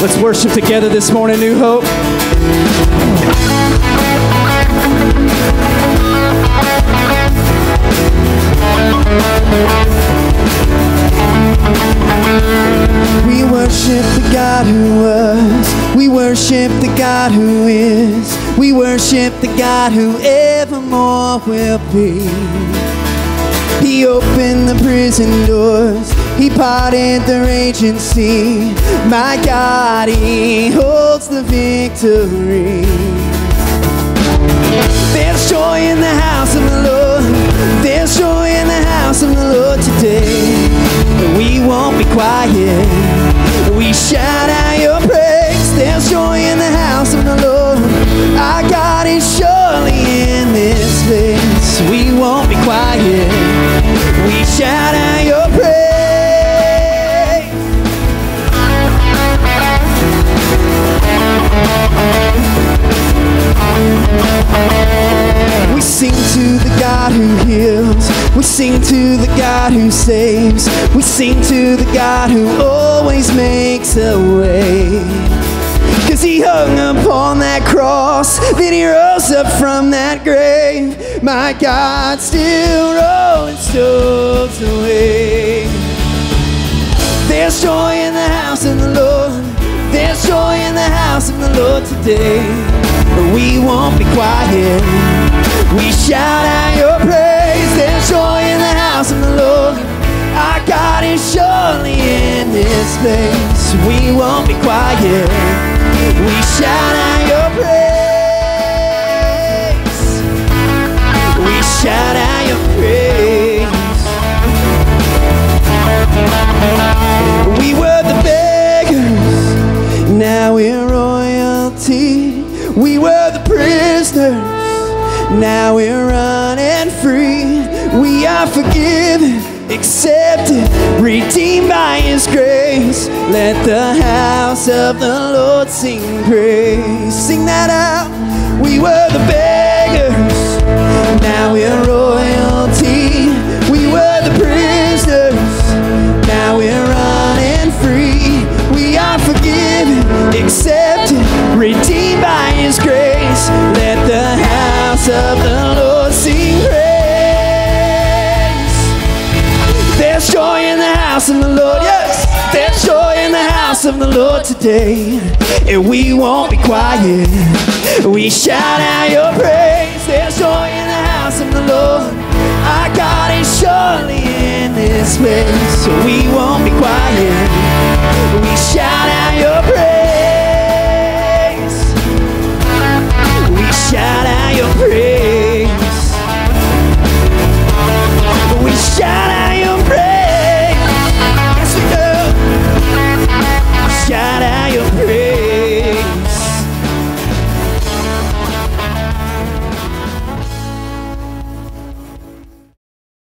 Let's worship together this morning, New Hope. We worship the God who was. We worship the God who is. We worship the God who evermore will be. He opened the prison doors. He parted the raging sea. My God, He holds the victory. There's joy in the house of the Lord. There's We sing to the God who saves. We sing to the God who always makes a way. Cause he hung upon that cross, then he rose up from that grave. My God still rolling stones away. There's joy in the house of the Lord. There's joy in the house of the Lord today. But we won't be quiet. We shout out your praise. Place. We won't be quiet. We shout out your praise. We shout out your praise. We were the beggars, now we're royalty. We were the prisoners, now we're running free. We are forgiven, accepted, redeemed by His grace. Let the house of the Lord sing praise. Sing that out. We were the beggars, now we're house of the Lord, yes. There's joy in the house of the Lord today. And we won't be quiet. We shout out your praise. There's joy in the house of the Lord. Our God is surely in this place. So we won't be quiet.